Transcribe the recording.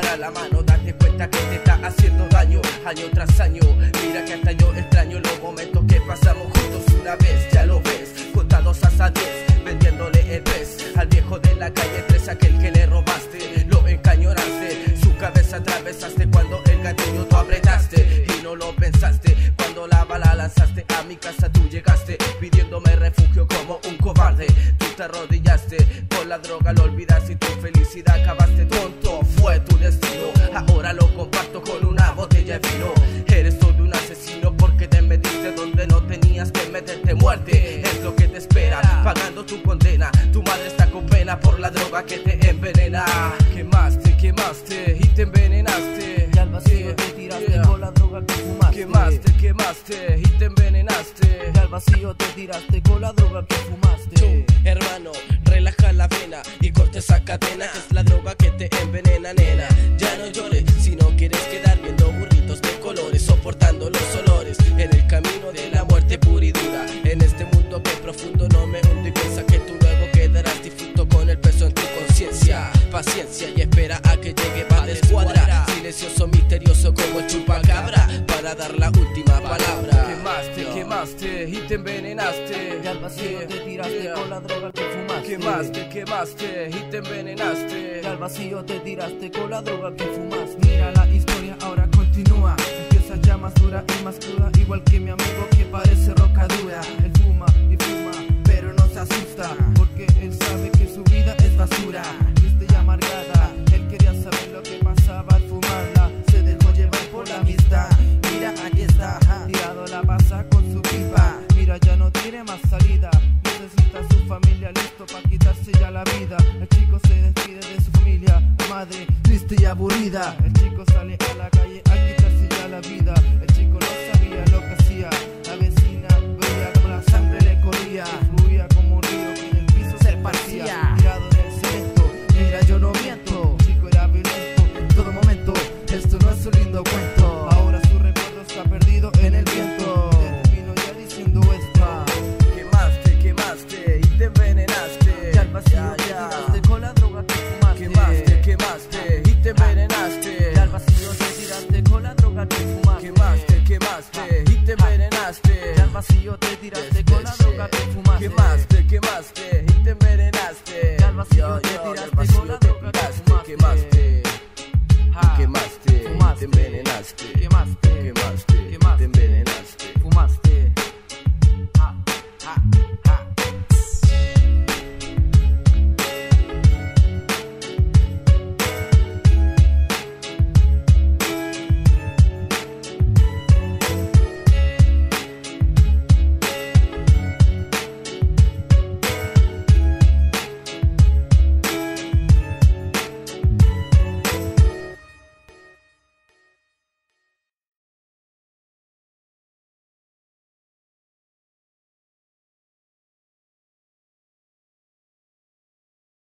da la mano, date cuenta que te está haciendo daño año tras año. Mira que hasta yo extraño los momentos que pasamos juntos una vez, ya lo ves, contados hasta 10, vendiéndole el pez al viejo de la calle 3, aquel que le robaste, lo encañonaste, su cabeza atravesaste cuando el gatillo tú apretaste y no lo pensaste. Cuando la bala lanzaste a mi casa, tú llegaste pidiéndome refugio como un cobarde. Tú te arrodillaste por la droga, lo olvidaste y tu felicidad acabaste tonto. Por la droga que te envenena. Quemaste, quemaste y te envenenaste. Y al vacío te tiraste Yeah. con la droga que fumaste. Quemaste, quemaste y te envenenaste. Y al vacío te tiraste con la droga que fumaste. Tú, hermano, relaja la vena y corta esa cadena que es la droga que te envenena, nena. Ya no llores si no quieres quedar viendo burritos de colores, soportando los olores en el camino de la muerte pura y dura. En este mundo que profundo no me hundo y Paciencia y espera a que llegue de escuadra. Silencioso, misterioso como el chupacabra para dar la última palabra. Quemaste, quemaste y te envenenaste. Y al vacío te tiraste con la droga que fumaste. Quemaste, quemaste y te envenenaste. Y al vacío te tiraste con la droga que fumaste. Mira la historia ahora continúa. Empieza ya más dura y más cruda. Igual que mi amigo que parece roca chico se despide de su familia, madre triste y aburrida. El chico sale a la calle a quitarse ya la vida. El chico dirás